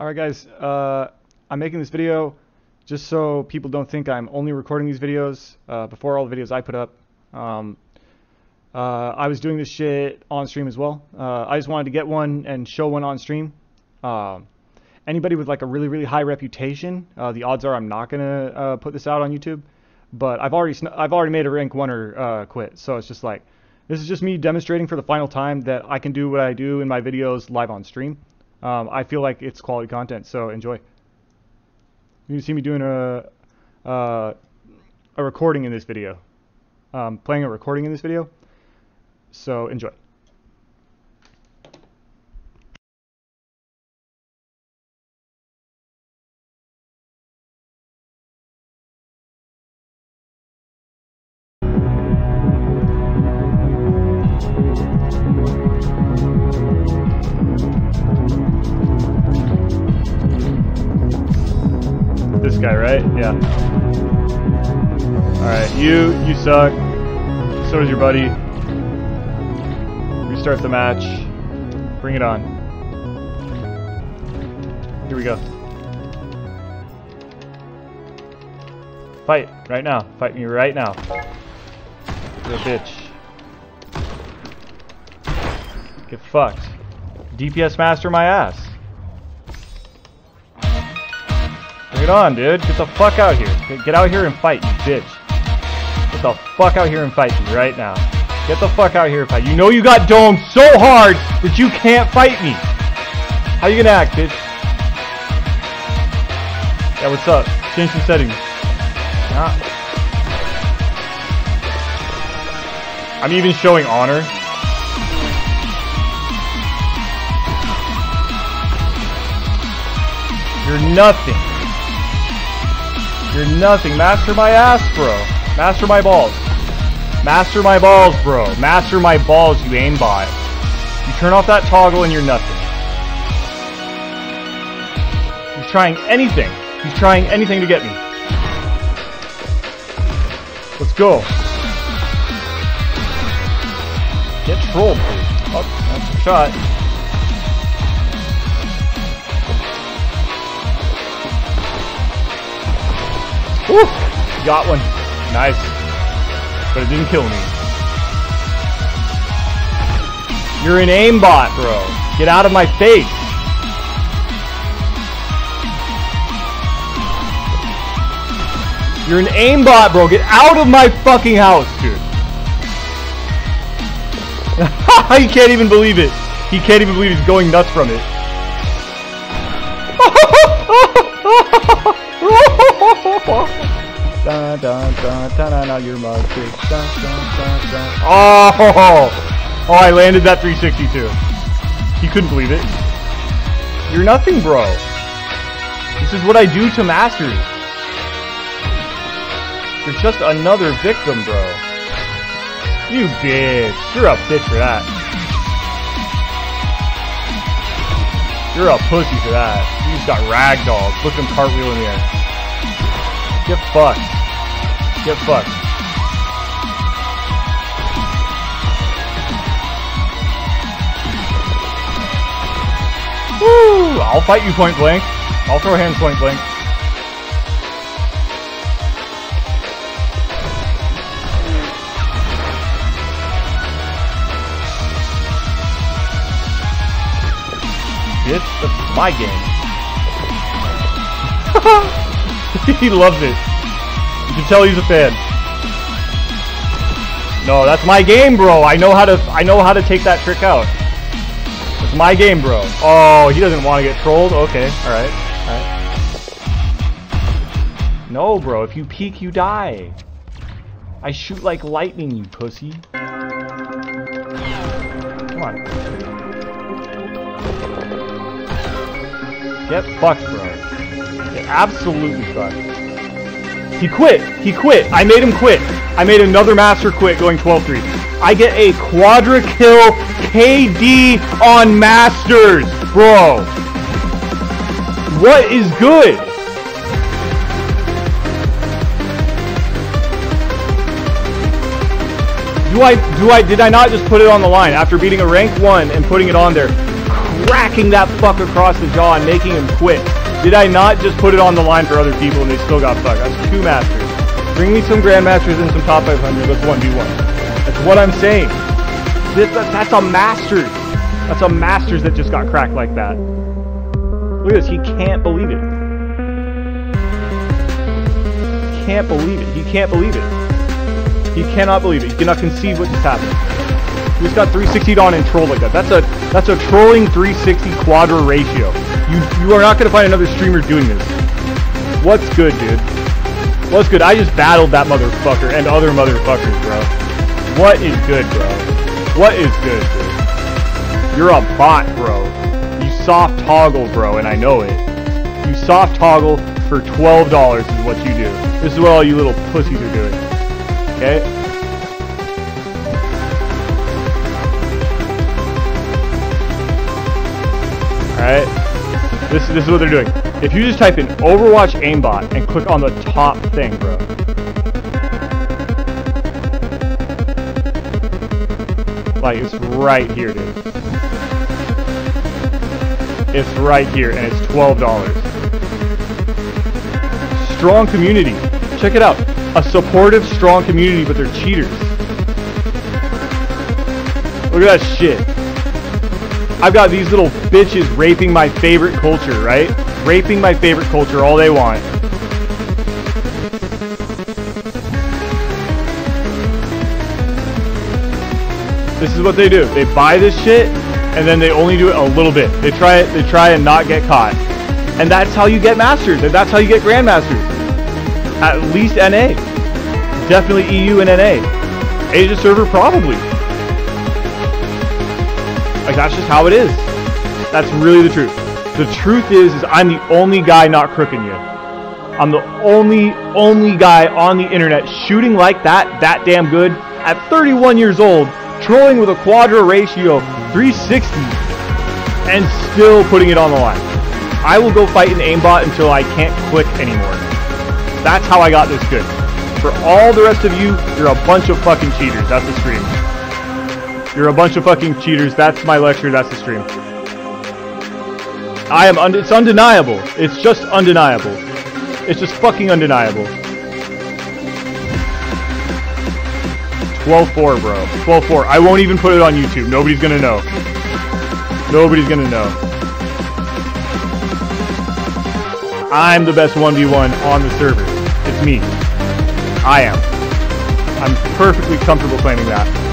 Alright guys, uh, I'm making this video just so people don't think I'm only recording these videos uh, before all the videos I put up. Um, uh, I was doing this shit on stream as well. Uh, I just wanted to get one and show one on stream. Um, anybody with like a really really high reputation, uh, the odds are I'm not gonna uh, put this out on YouTube. But I've already I've already made a rank one uh, quit, so it's just like this is just me demonstrating for the final time that I can do what I do in my videos live on stream. Um, I feel like it's quality content, so enjoy. You can see me doing a uh, a recording in this video, um, playing a recording in this video. So enjoy. Guy, right? Yeah. Alright, you, you suck. So does your buddy. Restart the match. Bring it on. Here we go. Fight, right now. Fight me right now. You're a bitch. Get fucked. DPS master my ass. Bring it on, dude. Get the fuck out here. Get- out here and fight, you bitch. Get the fuck out here and fight me right now. Get the fuck out here and fight. You know you got domed so hard that you can't fight me. How you gonna act, bitch? Yeah, what's up? Change some settings. Nah. I'm even showing honor. You're nothing. You're nothing. Master my ass, bro. Master my balls. Master my balls, bro. Master my balls, you aimbot. You turn off that toggle and you're nothing. He's trying anything. He's trying anything to get me. Let's go. Get trolled, please. Oh, that's a shot. Woo! Got one. Nice. But it didn't kill me. You're an aimbot, bro. Get out of my face. You're an aimbot, bro. Get out of my fucking house, dude. he can't even believe it. He can't even believe he's going nuts from it. Dun, dun, dun, dun, dun, you're my bitch. Dun, dun, dun, dun. Oh! Oh, I landed that 362. You couldn't believe it. You're nothing, bro. This is what I do to masters. You're just another victim, bro. You bitch. You're a bitch for that. You're a pussy for that. You just got ragdolled. At him cartwheel in the air. Get fucked. Get fucked. Woo! I'll fight you point blank. I'll throw hands point blank. Bitch, that's my game. he loves it. You can tell he's a fan. No, that's my game, bro. I know how to I know how to take that trick out. It's my game, bro. Oh, he doesn't want to get trolled. Okay, all right, all right. No, bro. If you peek, you die. I shoot like lightning, you pussy. Come on. Get fucked, bro. Absolutely fucked. He quit. He quit. I made him quit. I made another master quit going 12-3. I get a quadra kill KD on masters, bro. What is good? Do I do I did I not just put it on the line after beating a rank one and putting it on there? cracking that fuck across the jaw and making him quit. Did I not just put it on the line for other people and they still got fucked? That's two masters. Bring me some grandmasters and some top 500. Let's 1v1. That's what I'm saying. This, that, that's a masters. That's a masters that just got cracked like that. Look at this. He can't believe it. Can't believe it. He can't believe it. He cannot believe it. He cannot conceive what just happened. He just got 360 on and trolled like that. That's a that's a trolling 360 quadra ratio. You you are not gonna find another streamer doing this. What's good, dude? What's good? I just battled that motherfucker and other motherfuckers, bro. What is good, bro? What is good, dude? You're a bot, bro. You soft toggle, bro, and I know it. You soft toggle for $12 is what you do. This is what all you little pussies are doing. Okay? Alright? This, this is what they're doing. If you just type in Overwatch aimbot and click on the top thing, bro. Like, it's right here, dude. It's right here, and it's $12. Strong community. Check it out. A supportive, strong community, but they're cheaters. Look at that shit. I've got these little bitches raping my favorite culture, right? Raping my favorite culture all they want. This is what they do. They buy this shit and then they only do it a little bit. They try it, they try and not get caught. And that's how you get masters, and that's how you get grandmasters. At least NA. Definitely EU and NA. Asia server probably. That's just how it is. That's really the truth. The truth is, is I'm the only guy not crooking you. I'm the only, only guy on the internet shooting like that, that damn good, at 31 years old, trolling with a quadra ratio 360, and still putting it on the line. I will go fight an aimbot until I can't click anymore. That's how I got this good. For all the rest of you, you're a bunch of fucking cheaters. That's the stream. You're a bunch of fucking cheaters. That's my lecture. That's the stream. I am. Un it's undeniable. It's just undeniable. It's just fucking undeniable. 12-4, bro. 12-4. I won't even put it on YouTube. Nobody's gonna know. Nobody's gonna know. I'm the best 1v1 on the server. It's me. I am. I'm perfectly comfortable claiming that.